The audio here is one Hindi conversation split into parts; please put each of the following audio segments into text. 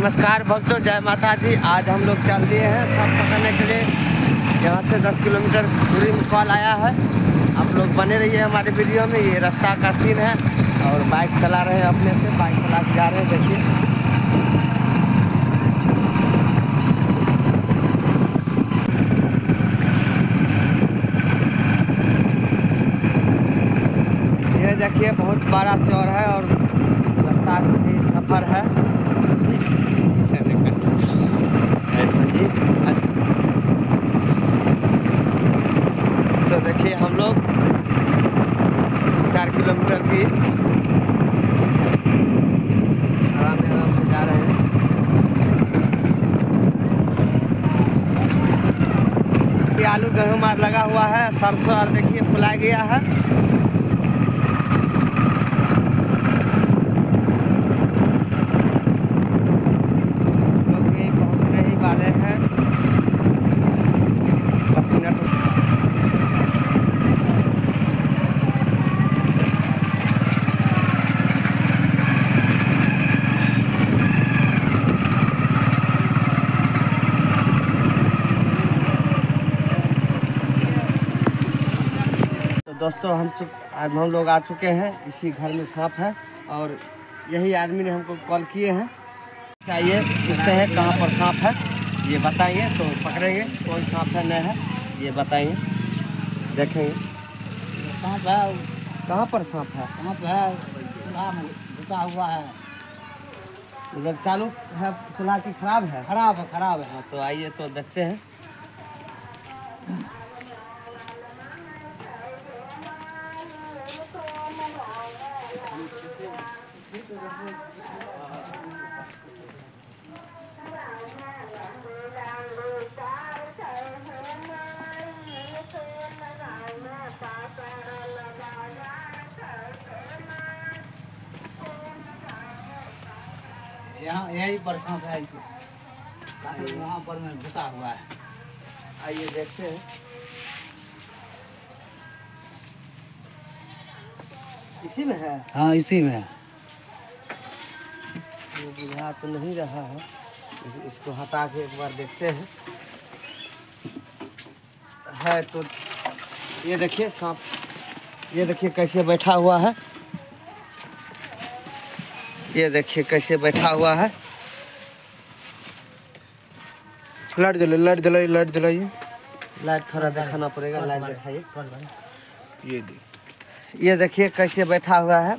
नमस्कार भक्तों, जय माता दी आज हम लोग चल दिए हैं सब पकड़ने के लिए। यहाँ से 10 किलोमीटर दूरी में कॉल आया है। आप लोग बने रहिए हमारे वीडियो में। ये रास्ता का सीन है और बाइक चला रहे हैं अपने से। बाइक चला के जा रहे हैं, देखिए। ये देखिए, बहुत बड़ा चौर है और रास्ता सफ़र है ही। तो देखिए हम लोग चार किलोमीटर की आराम आराम से जा रहे हैं आलू गेहूँ मार लगा हुआ है, सरसों और देखिए फुला गया है लोग यही पहुँचने ही वाले हैं दस मिनट तो दोस्तों हम चुक अब हम लोग आ चुके हैं। इसी घर में सांप है और यही आदमी ने हमको कॉल किए हैं। आइए पूछते हैं कहाँ पर सांप है। ये बताएँगे तो पकड़ेंगे। कौन सांप है नहीं है ये बताएँगे देखेंगे। सांप है कहाँ पर सांप है? सांप है चूल्हा में घुसा हुआ है। मतलब चालू है चूल्हा की खराब है? खराब है खराब है। हाँ तो आइए तो देखते हैं। यहाँ, यही पर सांप है इसे। वहाँ पर में घुसा हुआ है। आइए देखते हैं। इसी में है? हाँ इसी में ये बुझा तो नहीं रहा है इसको हटा के एक बार देखते हैं। है तो ये देखिए सांप ये देखिए कैसे बैठा हुआ है। ये देखिए कैसे बैठा हुआ है। लाइट जलाइए लाइट जलाइए लाइट जलाइए। लाइट थोड़ा दिखाना पड़ेगा लाइट दिखाइए ये ये देखिए कैसे बैठा हुआ है।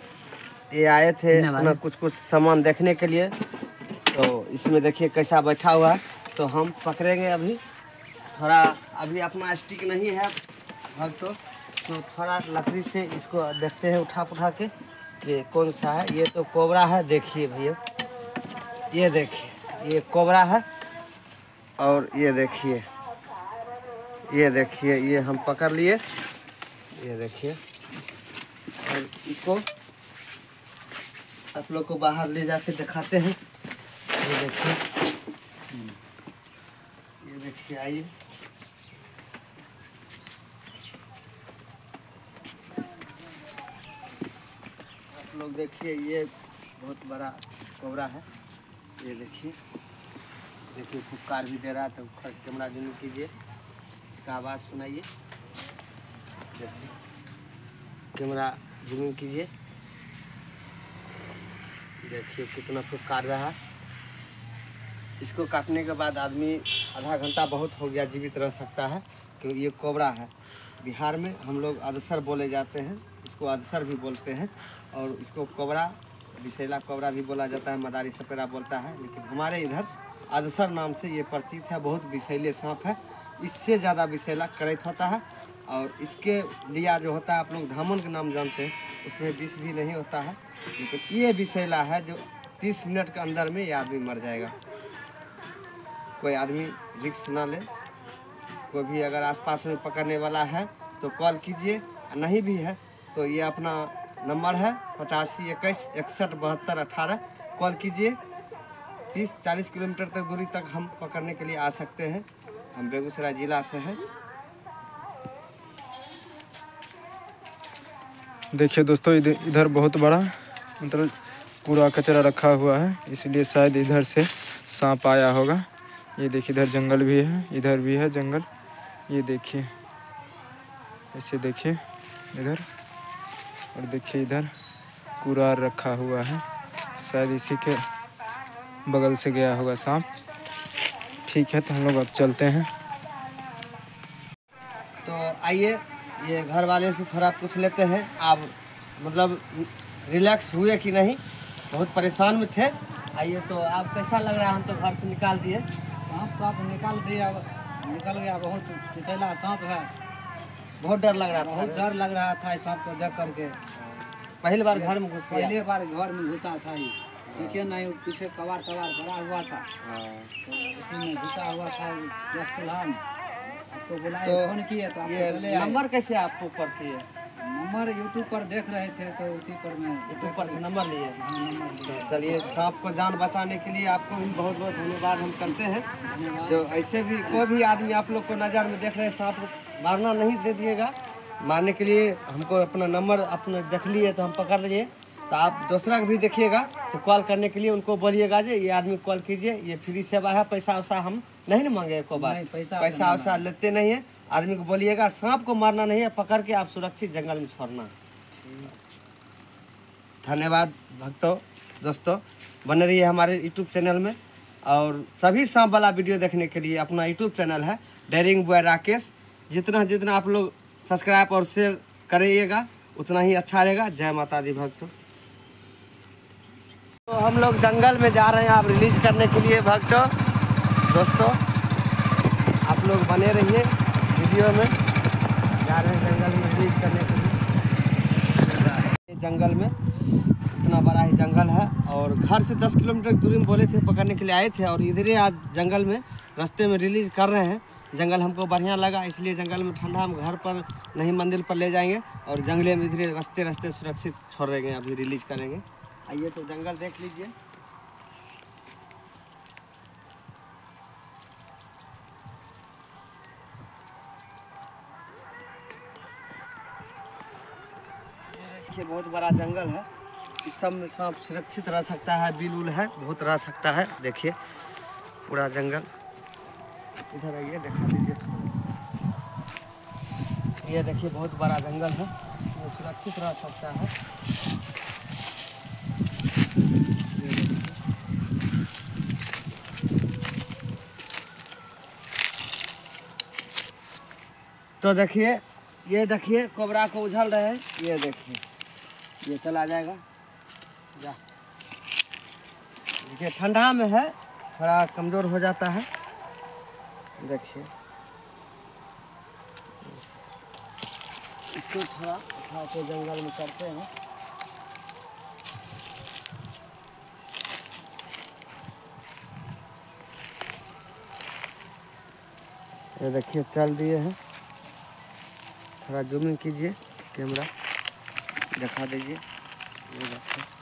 ये आए थे। अपना कुछ कुछ सामान देखने के लिए। तो इसमें देखिए कैसा बैठा हुआ है। तो हम पकड़ेंगे अभी। थोड़ा अभी अपना स्टिक नहीं है भक्तों तो थोड़ा लकड़ी से इसको देखते हैं उठा पुठा के कि कौन सा है। ये तो कोबरा है देखिए भैया। ये देखिए ये कोबरा है और ये देखिए। ये देखिए ये हम पकड़ लिए। ये देखिए। और इसको आप लोग को बाहर ले जाके दिखाते हैं। ये देखिए। ये देखिए, आइए। आप लोग देखिए, ये बहुत बड़ा कोबरा है। ये देखिए। देखिए फुफकार भी दे रहा है तो कैमरा जूम कीजिए। इसका आवाज़ सुनाइए। देखिए। कैमरा जूम कीजिए। देखिए कितना काट रहा। है इसको काटने के बाद आदमी आधा घंटा बहुत हो गया जीवित रह सकता है, क्योंकि ये कोबरा है। बिहार में हम लोग अदसर बोले जाते हैं, इसको अदसर भी बोलते हैं, और इसको कोबरा विशेला कोबरा भी बोला जाता है, मदारी सपेरा बोलता है, लेकिन हमारे इधर अदसर नाम से ये परिचित है, बहुत विषैले सांप है, इससे ज़्यादा विषैला करैत होता है, और इसके लिया जो होता है, आप लोग धामन के नाम जानते हैं, उसमें विष भी नहीं होता है। लेकिन ये विषैला है जो तीस मिनट के अंदर में ये आदमी मर जाएगा। कोई आदमी रिक्स ना ले। कोई भी अगर आसपास में पकड़ने वाला है तो कॉल कीजिए। नहीं भी है तो ये अपना नंबर है पचासी इक्कीस इकसठ बहत्तर अठारह। कॉल कीजिए। तीस चालीस किलोमीटर तक दूरी तक हम पकड़ने के लिए आ सकते हैं। हम बेगूसराय ज़िला से हैं। देखिए दोस्तों इधर बहुत बड़ा मतलब कूड़ा कचरा रखा हुआ है, इसलिए शायद इधर से सांप आया होगा। ये देखिए, इधर जंगल भी है, इधर भी है जंगल। ये देखिए ऐसे देखिए, इधर। और देखिए, इधर कूड़ा रखा हुआ है। शायद इसी के बगल से गया होगा सांप। ठीक है तो हम लोग अब चलते हैं। तो आइए, ये घर वाले से थोड़ा पूछ लेते हैं। आप मतलब रिलैक्स हुए कि नहीं? बहुत परेशान में थे। आइए तो आप कैसा लग रहा है? हम तो घर से निकाल दिए। सांप तो आप निकाल दिया। निकल गया बहुत फिसैला सांप है। बहुत डर लग रहा था। बहुत डर लग रहा था इस सांप को देख करके। पहली बार घर में घुस पहली बार घर में घुसा था ये। देखिए नहीं पीछे कबाड़ कबाड़ बड़ा हुआ था। हाँ। तो इसी में घुसा हुआ था गैस चूल्हा में। आपको बुलाए तो फ़ोन किए तो ये नंबर कैसे आपको ऊपर किए? नंबर यूट्यूब पर देख रहे थे तो उसी पर मैं यूट्यूब पर नंबर लिए। हाँ, चलिए सांप को जान बचाने के लिए आपको भी बहुत बहुत धन्यवाद हम करते हैं। जो ऐसे भी कोई भी आदमी आप लोग को नज़र में देख रहे हैं सांप मारना नहीं दे दिएगा। मारने के लिए हमको अपना नंबर अपना देख लिए तो हम पकड़ लिए। तो आप दूसरा भी देखिएगा तो कॉल करने के लिए उनको बोलिएगा जे ये आदमी कॉल कीजिए ये फ्री सेवा है पैसा वैसा हम नहीं ना मांगे एको बार पैसा पैसा वैसा लेते नहीं है। आदमी को बोलिएगा, सांप को मारना नहीं है, पकड़ के आप सुरक्षित जंगल में छोड़ना। धन्यवाद भक्तों, दोस्तों, बने रहिए हमारे यूट्यूब चैनल में। और सभी सांप वाला वीडियो देखने के लिए अपना यूट्यूब चैनल है डेयरिंग बॉय राकेश जितना जितना आप लोग सब्सक्राइब और शेयर करिएगा, उतना ही अच्छा रहेगा। जय माता दी भक्तों। तो हम लोग जंगल में जा रहे हैं आप रिलीज़ करने के लिए, भक्तों। दोस्तों, आप लोग बने रहिए। वीडियो में। जा रहे हैं जंगल में रिलीज़ करने के लिए। जंगल में इतना बड़ा ही जंगल है और घर से 10 किलोमीटर दूरी में बोले थे, पकड़ने के लिए आए थे और इधर ही आज जंगल में रास्ते में रिलीज़ कर रहे हैं। जंगल हमको बढ़िया लगा, इसलिए जंगल में ठंडा हम घर पर नहीं, मंदिर पर ले जाएँगे और जंगले में इधर रास्ते रास्ते सुरक्षित छोड़ेंगे अभी रिलीज़ करेंगे। आइए तो जंगल देख लीजिए। देखिए, बहुत बड़ा जंगल है। इस सब में सांप सुरक्षित रह सकता है बिल उल है, बहुत रह सकता है। देखिए, पूरा जंगल। इधर आइए, देखा दीजिए। ये देखिए, बहुत बड़ा जंगल है। वो सुरक्षित रह सकता है। तो देखिए, ये देखिए, कोबरा को उछल रहे हैं। ये देखिए। ये चला जाएगा। जा। देखिए, ठंडा में है, थोड़ा कमज़ोर हो जाता है। देखिए। इसको थोड़ा उठा के जंगल में करते हैं। ये देखिए, चल दिए हैं। थोड़ा जूमिंग कीजिए, कैमरा। दिखा दीजिए। ये देखिए